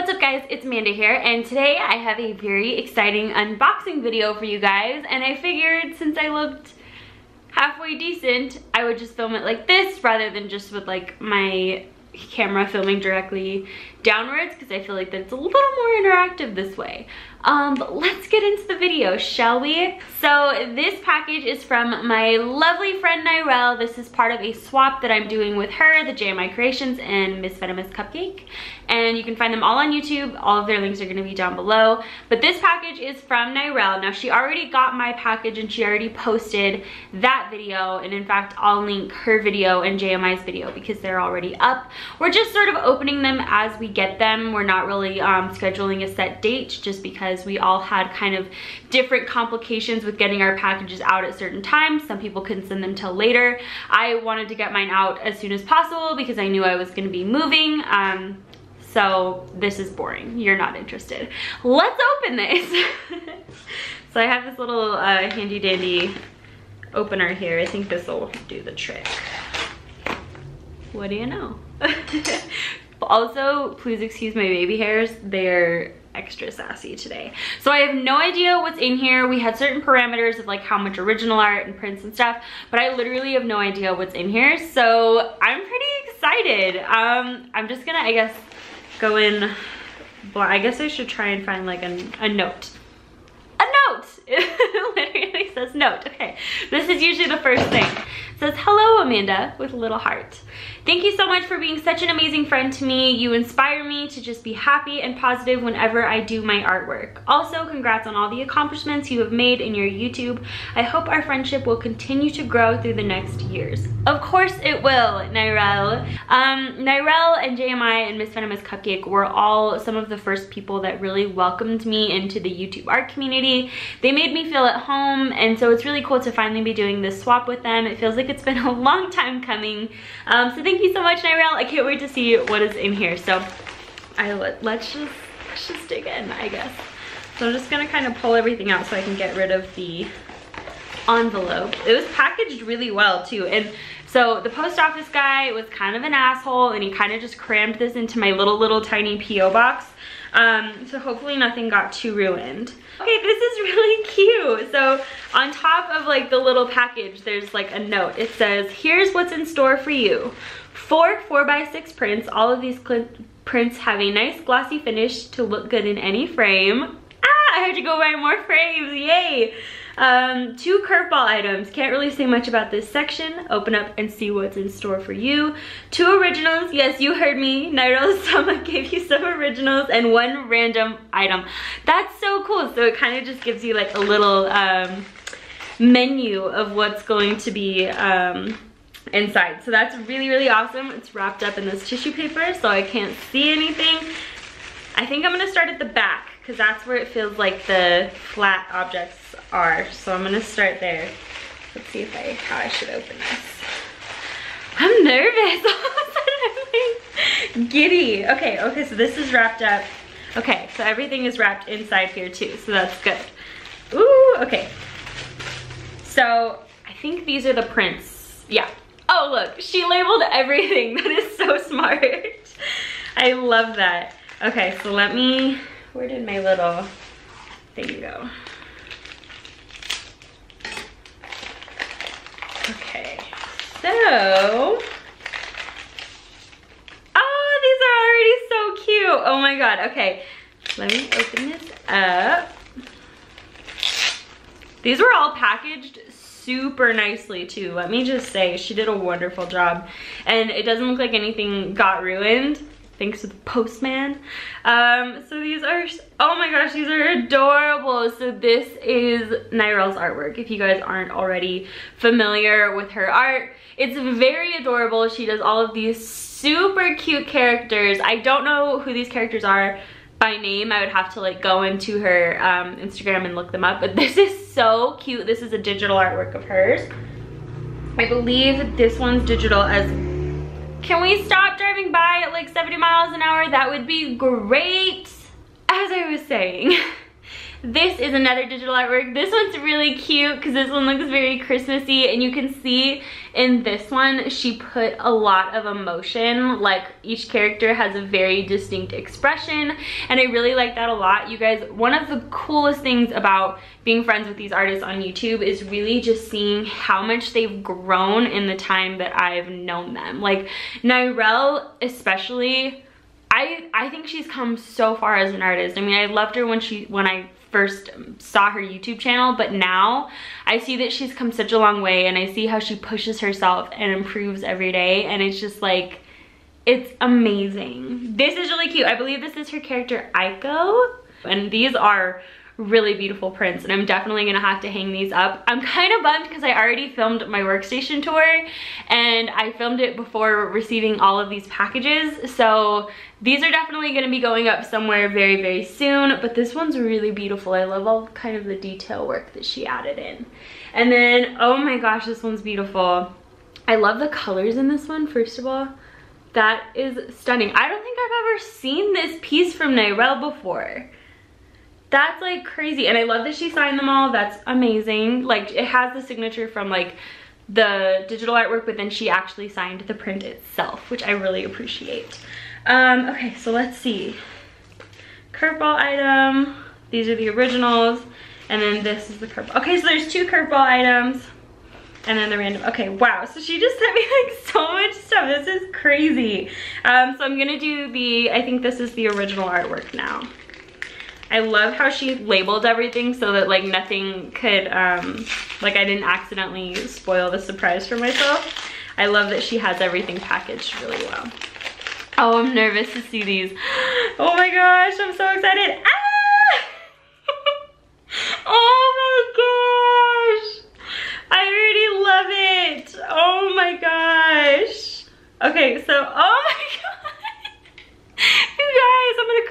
What's up guys, it's Amanda here and today I have a very exciting unboxing video for you guys and I figured since I looked halfway decent, I would just film it like this rather than just with like my camera filming directly downwards because I feel like that it's a little more interactive this way. Um, but let's get into the video, shall we? So this package is from my lovely friend Nyrelle. This is part of a swap that I'm doing with her, the JMI Creations and Miss Venomous Cupcake. And you can find them all on YouTube. All of their links are gonna be down below. But this package is from Nyrelle. Now she already got my package and she already posted that video. And in fact, I'll link her video and JMI's video because they're already up. We're just sort of opening them as we get them. We're not really um, scheduling a set date just because we all had kind of different complications with getting our packages out at certain times. Some people couldn't send them till later. I wanted to get mine out as soon as possible because I knew I was gonna be moving. Um, so this is boring. You're not interested. Let's open this. so I have this little uh, handy dandy opener here. I think this will do the trick. What do you know? also, please excuse my baby hairs. They're extra sassy today. So I have no idea what's in here. We had certain parameters of like how much original art and prints and stuff, but I literally have no idea what's in here. So I'm pretty excited. Um, I'm just gonna, I guess, go in, I guess I should try and find like a, a note. A note! It literally says note. Okay, this is usually the first thing. It says, hello Amanda, with a little heart. Thank you so much for being such an amazing friend to me. You inspire me to just be happy and positive whenever I do my artwork. Also, congrats on all the accomplishments you have made in your YouTube. I hope our friendship will continue to grow through the next years. Of course it will, Nyrelle. Um, Nyrelle and JMI and Miss Venomous Cupcake were all some of the first people that really welcomed me into the YouTube art community. They made me feel at home, and so it's really cool to finally be doing this swap with them. It feels like it's been a long time coming. Um, so thank you so much, Nyrelle. I can't wait to see what is in here. So I let, let's just let's just dig in, I guess. So I'm just gonna kind of pull everything out so I can get rid of the envelope. It was packaged really well too. And so the post office guy was kind of an asshole and he kind of just crammed this into my little, little tiny P.O. box. Um, so hopefully nothing got too ruined. Okay, this is really cute. So on top of like the little package, there's like a note. It says, here's what's in store for you. Four 4x6 prints. All of these prints have a nice glossy finish to look good in any frame. Ah, I had to go buy more frames, yay! Um, two curveball items. Can't really say much about this section. Open up and see what's in store for you. Two originals. Yes, you heard me. Nairo Sama gave you some originals and one random item. That's so cool. So it kind of just gives you like a little um, menu of what's going to be um, inside. So that's really, really awesome. It's wrapped up in this tissue paper so I can't see anything. I think I'm gonna start at the back because that's where it feels like the flat objects are. So I'm gonna start there. Let's see if I, how I should open this. I'm nervous. Giddy. Okay, okay, so this is wrapped up. Okay, so everything is wrapped inside here too, so that's good. Ooh, okay. So I think these are the prints. Yeah. Oh, look, she labeled everything. That is so smart. I love that. Okay, so let me, where did my little thing go? Okay, so, oh, these are already so cute. Oh my God, okay. Let me open this up. These were all packaged super nicely too. Let me just say, she did a wonderful job. And it doesn't look like anything got ruined thanks to the postman. Um, so these are, oh my gosh, these are adorable. So this is Nyrel's artwork, if you guys aren't already familiar with her art. It's very adorable. She does all of these super cute characters. I don't know who these characters are by name. I would have to like go into her um, Instagram and look them up, but this is so cute. This is a digital artwork of hers. I believe this one's digital as can we stop driving by at like 70 miles an hour? That would be great. As I was saying, This is another digital artwork. This one's really cute because this one looks very Christmassy and you can see in this one she put a lot of emotion. Like each character has a very distinct expression and I really like that a lot. You guys, one of the coolest things about being friends with these artists on YouTube is really just seeing how much they've grown in the time that I've known them. Like Nyrelle especially, I, I think she's come so far as an artist. I mean, I loved her when she when I first saw her YouTube channel, but now I see that she's come such a long way and I see how she pushes herself and improves every day and it's just like, it's amazing. This is really cute. I believe this is her character Aiko and these are really beautiful prints and I'm definitely gonna have to hang these up. I'm kind of bummed because I already filmed my workstation tour and I filmed it before receiving all of these packages. So these are definitely gonna be going up somewhere very, very soon, but this one's really beautiful. I love all kind of the detail work that she added in. And then, oh my gosh, this one's beautiful. I love the colors in this one, first of all. That is stunning. I don't think I've ever seen this piece from Nyrelle before. That's like crazy. And I love that she signed them all. That's amazing. Like it has the signature from like the digital artwork, but then she actually signed the print itself, which I really appreciate. Um, okay, so let's see. Curveball item. These are the originals. And then this is the curveball. Okay, so there's two curveball items. And then the random, okay, wow. So she just sent me like so much stuff. This is crazy. Um, so I'm gonna do the, I think this is the original artwork now. I love how she labeled everything so that like nothing could, um, like I didn't accidentally spoil the surprise for myself. I love that she has everything packaged really well. Oh, I'm nervous to see these. Oh my gosh, I'm so excited. Ah! oh my gosh. I already love it. Oh my gosh. Okay, so, oh my guys, I'm gonna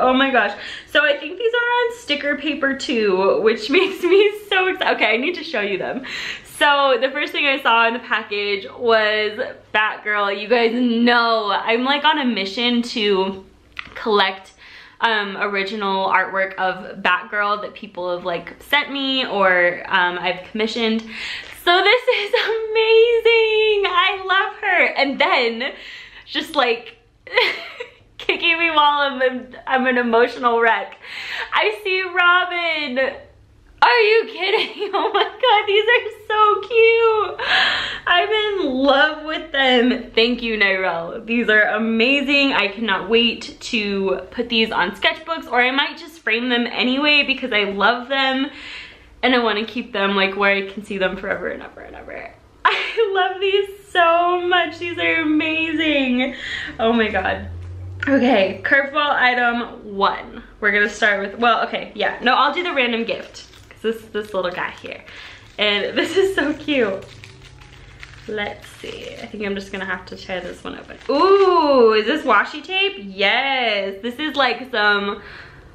Oh my gosh. So I think these are on sticker paper too, which makes me so excited. Okay, I need to show you them. So the first thing I saw in the package was Batgirl. You guys know I'm like on a mission to collect um, original artwork of Batgirl that people have like sent me or um, I've commissioned. So this is amazing. I love her. And then just like kicking me while I'm, I'm an emotional wreck. I see Robin. Are you kidding? Oh my god, these are so cute. I'm in love with them. Thank you, Nyrelle. These are amazing. I cannot wait to put these on sketchbooks or I might just frame them anyway because I love them and I want to keep them like where I can see them forever and ever and ever. I love these so much. These are amazing. Oh my God. Okay, curveball item one. We're gonna start with, well, okay, yeah. No, I'll do the random gift. Cause this, this little guy here. And this is so cute. Let's see. I think I'm just gonna have to tear this one open. Ooh, is this washi tape? Yes. This is like some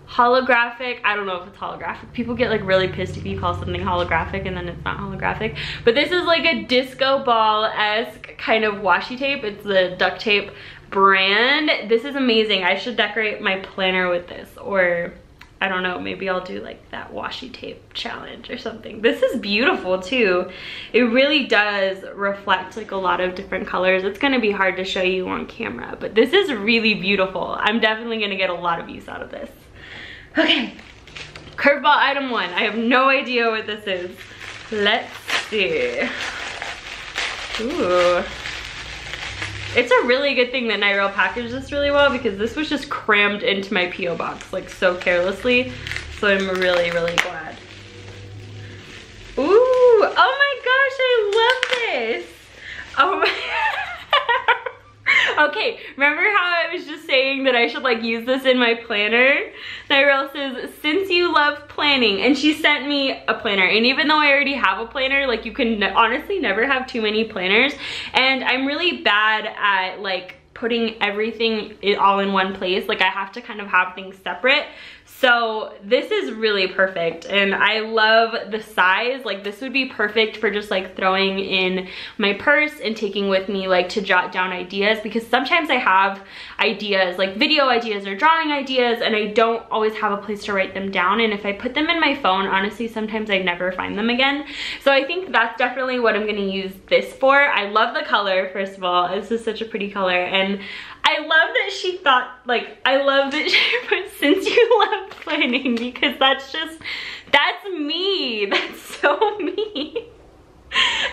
holographic i don't know if it's holographic people get like really pissed if you call something holographic and then it's not holographic but this is like a disco ball-esque kind of washi tape it's the duct tape brand this is amazing i should decorate my planner with this or I don't know, maybe I'll do like that washi tape challenge or something. This is beautiful too. It really does reflect like a lot of different colors. It's gonna be hard to show you on camera, but this is really beautiful. I'm definitely gonna get a lot of use out of this. Okay, curveball item one. I have no idea what this is. Let's see. Ooh. It's a really good thing that Nyrelle packaged this really well because this was just crammed into my P.O. box like so carelessly. So I'm really, really glad. Ooh, oh my gosh, I love this. Oh my okay, remember how I was just saying that I should like use this in my planner? Nyrelle says, since you love planning, and she sent me a planner. And even though I already have a planner, like you can honestly never have too many planners. And I'm really bad at like putting everything all in one place. Like I have to kind of have things separate. So this is really perfect and I love the size. Like this would be perfect for just like throwing in my purse and taking with me like to jot down ideas because sometimes I have ideas like video ideas or drawing ideas and I don't always have a place to write them down and if I put them in my phone honestly sometimes I never find them again. So I think that's definitely what I'm gonna use this for. I love the color first of all. This is such a pretty color and I love that she thought, like, I love that she put, since you love planning, because that's just, that's me. That's so me.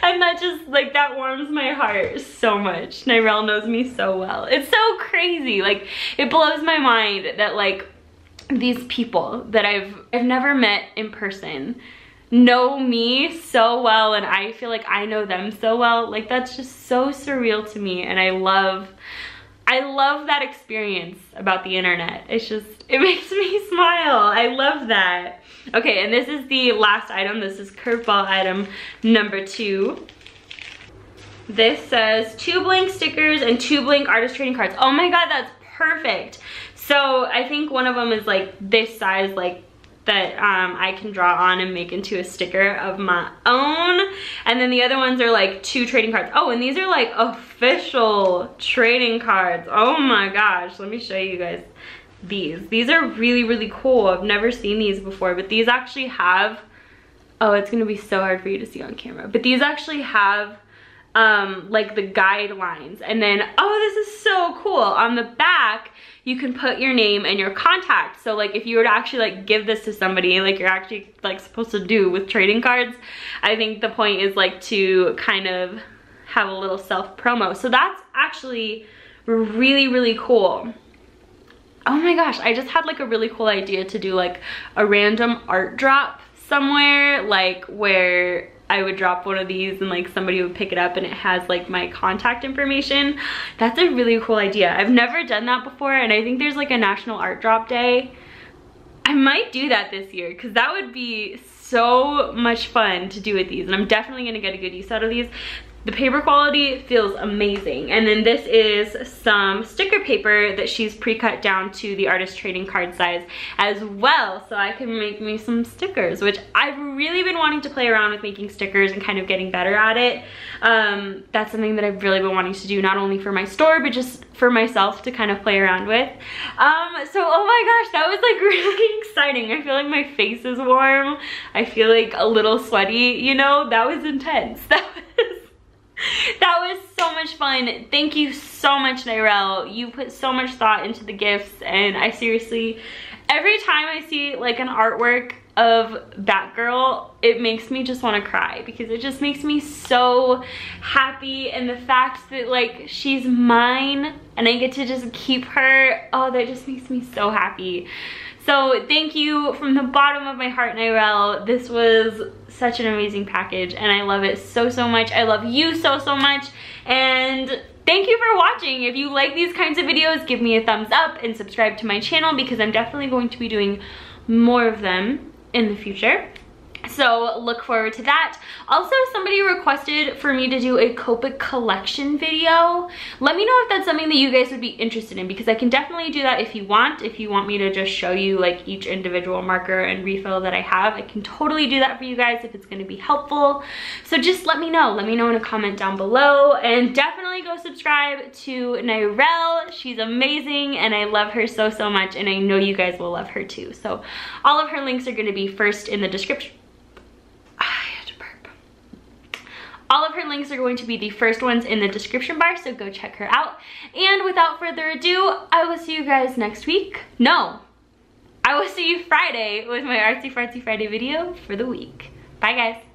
and that just, like, that warms my heart so much. Nyrelle knows me so well. It's so crazy. Like, it blows my mind that, like, these people that I've, I've never met in person know me so well and I feel like I know them so well. Like that's just so surreal to me and I love I love that experience about the internet. It's just, it makes me smile. I love that. Okay, and this is the last item. This is curveball item number two. This says two blank stickers and two blank artist trading cards. Oh my God, that's perfect. So I think one of them is like this size, like that um, I can draw on and make into a sticker of my own. And then the other ones are like two trading cards. Oh, and these are like official trading cards. Oh my gosh, let me show you guys these. These are really, really cool. I've never seen these before, but these actually have, oh, it's gonna be so hard for you to see on camera, but these actually have um, like the guidelines. And then, oh, this is so cool. On the back, you can put your name and your contact. So like if you were to actually like give this to somebody like you're actually like supposed to do with trading cards, I think the point is like to kind of have a little self promo. So that's actually really, really cool. Oh my gosh, I just had like a really cool idea to do like a random art drop somewhere like where I would drop one of these and like somebody would pick it up and it has like my contact information. That's a really cool idea. I've never done that before and I think there's like a national art drop day. I might do that this year because that would be so much fun to do with these and I'm definitely gonna get a good use out of these. The paper quality feels amazing. And then this is some sticker paper that she's pre-cut down to the artist trading card size as well. So I can make me some stickers, which I've really been wanting to play around with making stickers and kind of getting better at it. Um, that's something that I've really been wanting to do, not only for my store, but just for myself to kind of play around with. Um, so, oh my gosh, that was like really exciting. I feel like my face is warm. I feel like a little sweaty, you know, that was intense. That was that was so much fun. Thank you so much, Nyrelle. You put so much thought into the gifts and I seriously, every time I see like an artwork of Batgirl, it makes me just want to cry because it just makes me so happy and the fact that like she's mine and I get to just keep her, oh that just makes me so happy. So thank you from the bottom of my heart, Nyrelle. This was such an amazing package and I love it so, so much. I love you so, so much. And thank you for watching. If you like these kinds of videos, give me a thumbs up and subscribe to my channel because I'm definitely going to be doing more of them in the future. So look forward to that. Also, somebody requested for me to do a Copic collection video. Let me know if that's something that you guys would be interested in because I can definitely do that if you want. If you want me to just show you like each individual marker and refill that I have, I can totally do that for you guys if it's gonna be helpful. So just let me know. Let me know in a comment down below and definitely go subscribe to Nyrelle. She's amazing and I love her so, so much and I know you guys will love her too. So all of her links are gonna be first in the description All of her links are going to be the first ones in the description bar, so go check her out. And without further ado, I will see you guys next week. No, I will see you Friday with my Artsy Fartsy Friday video for the week. Bye guys.